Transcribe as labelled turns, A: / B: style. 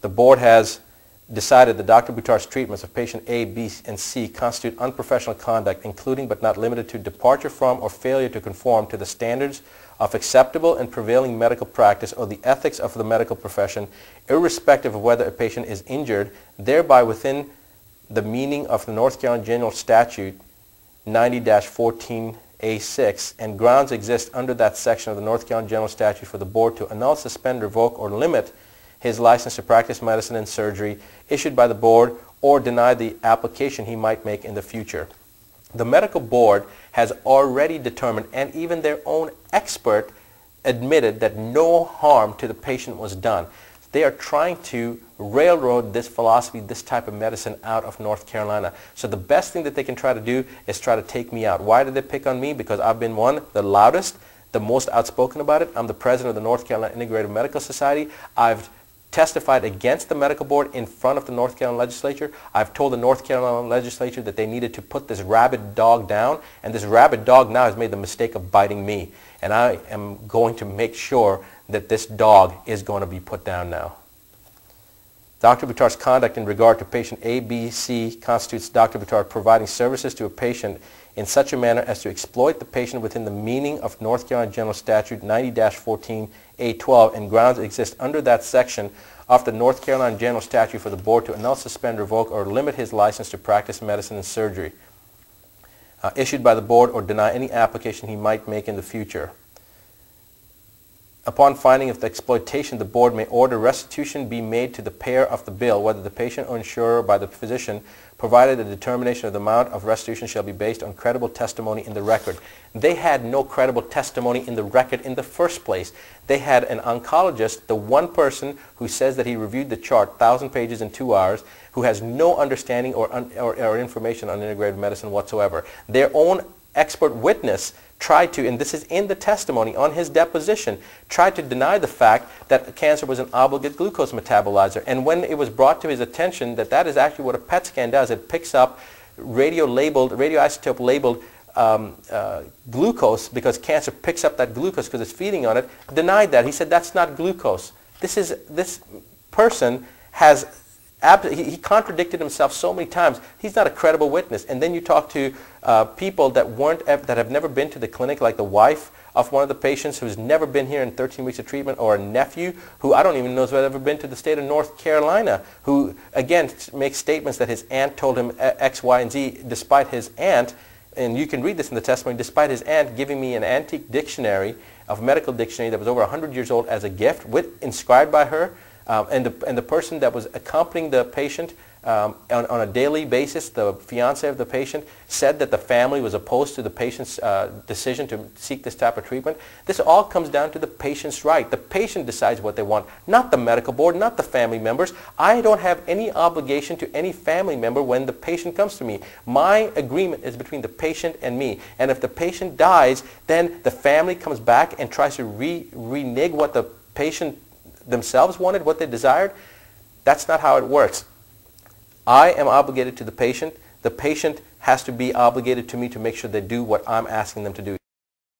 A: The board has decided that Dr. Buttar's treatments of patient A, B, and C constitute unprofessional conduct, including but not limited to departure from or failure to conform to the standards of acceptable and prevailing medical practice or the ethics of the medical profession, irrespective of whether a patient is injured, thereby within the meaning of the North Carolina General Statute 90-14A6, and grounds exist under that section of the North Carolina General Statute for the board to annul, suspend, revoke, or limit his license to practice medicine and surgery issued by the board or deny the application he might make in the future. The medical board has already determined, and even their own expert admitted that no harm to the patient was done. They are trying to railroad this philosophy, this type of medicine out of North Carolina. So the best thing that they can try to do is try to take me out. Why did they pick on me? Because I've been one, the loudest, the most outspoken about it. I'm the president of the North Carolina Integrative Medical Society. I've testified against the medical board in front of the North Carolina legislature. I've told the North Carolina legislature that they needed to put this rabid dog down, and this rabid dog now has made the mistake of biting me. And I am going to make sure that this dog is going to be put down now. Dr. Buttar's conduct in regard to patient A, B, C constitutes Dr. Buttar providing services to a patient in such a manner as to exploit the patient within the meaning of North Carolina General Statute 90-14A12 and grounds exist under that section of the North Carolina General Statute for the board to annul, suspend, revoke, or limit his license to practice medicine and surgery uh, issued by the board or deny any application he might make in the future. Upon finding of the exploitation, the board may order restitution be made to the payer of the bill, whether the patient or insurer by the physician, provided the determination of the amount of restitution shall be based on credible testimony in the record. They had no credible testimony in the record in the first place. They had an oncologist, the one person who says that he reviewed the chart, 1,000 pages in two hours, who has no understanding or, or, or information on integrative medicine whatsoever. Their own expert witness tried to, and this is in the testimony on his deposition, tried to deny the fact that cancer was an obligate glucose metabolizer. And when it was brought to his attention that that is actually what a PET scan does, it picks up radio-labeled, radioisotope-labeled um, uh, glucose because cancer picks up that glucose because it's feeding on it, denied that. He said that's not glucose. This is this person has he, contradicted himself so many times. He's not a credible witness. And then you talk to uh, people that weren't that have never been to the clinic, like the wife of one of the patients who's never been here in 13 weeks of treatment, or a nephew who I don't even know has ever been to the state of North Carolina, who again makes statements that his aunt told him X, Y, and Z, despite his aunt. And you can read this in the testimony, despite his aunt giving me an antique dictionary of medical dictionary that was over 100 years old as a gift, with, inscribed by her, um, and, the, and the person that was accompanying the patient um, on, on, a daily basis, the fiance of the patient, said that the family was opposed to the patient's uh, decision to seek this type of treatment. This all comes down to the patient's right. The patient decides what they want, not the medical board, not the family members. I don't have any obligation to any family member when the patient comes to me. My agreement is between the patient and me. And if the patient dies, then the family comes back and tries to re renege what the patient themselves wanted, what they desired. That's not how it works. I am obligated to the patient. The patient has to be obligated to me to make sure they do what I'm asking them to do.